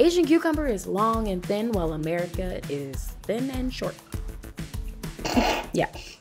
Asian cucumber is long and thin, while America is thin and short. Yeah.